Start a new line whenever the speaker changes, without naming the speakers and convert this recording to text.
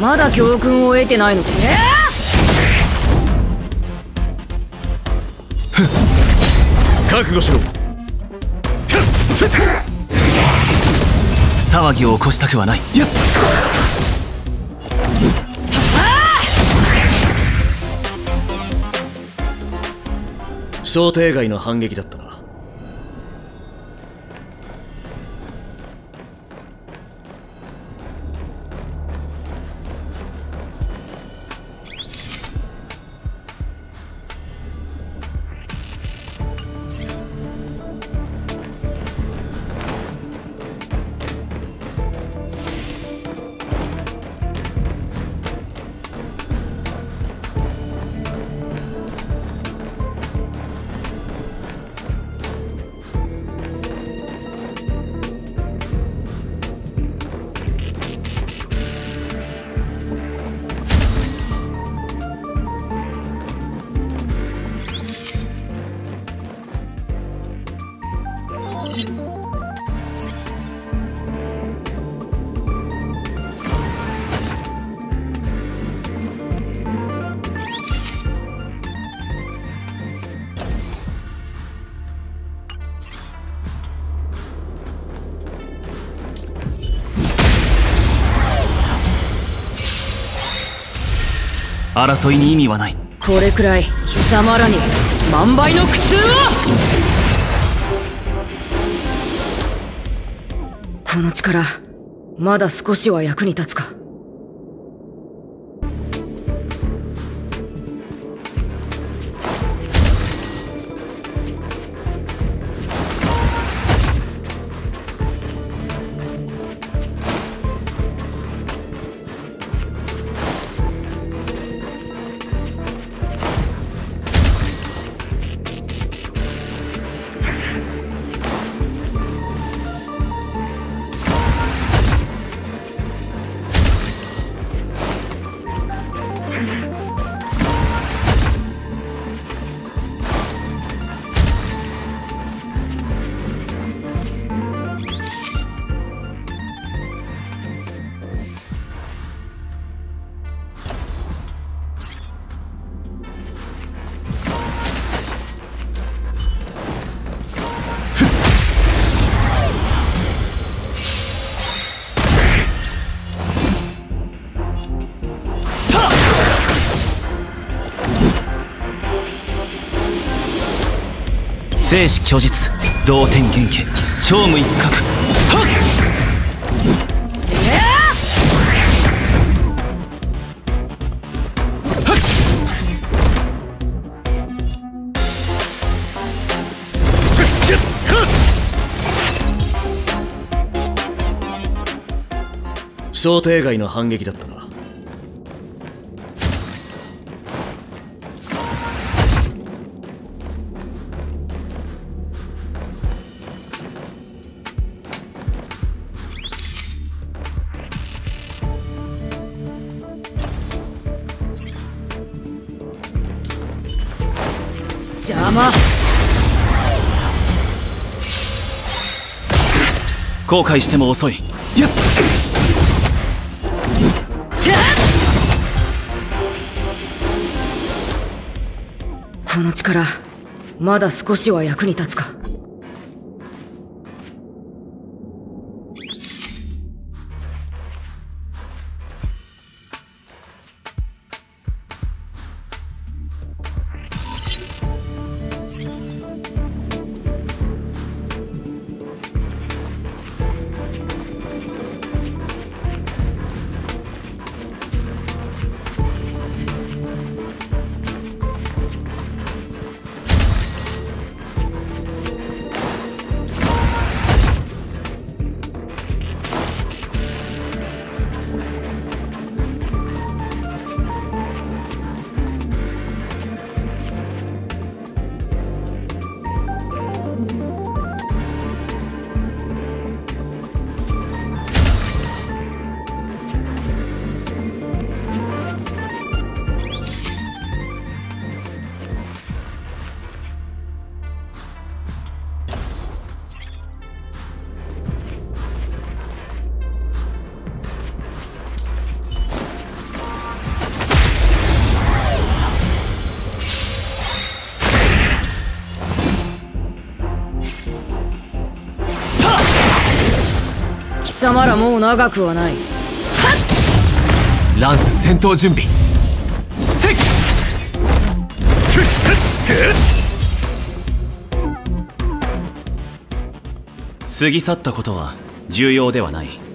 まだ教訓を得てないのか？
覚悟しろ。
騒ぎを起こしたくはない。やっ。
想定外の反撃だった
争いに意味はない。
これくらい貴様らに万倍の苦痛を！この力まだ少しは役に立つか？
生死虚実同天元家超無一角。はっ！
想定外の反撃だっ！たな
邪魔。
後悔しても遅い。やっ。
この力まだ少しは役に立つか様らもう長くはない
ランス戦闘準備せっ
過ぎ去ったことは重要ではない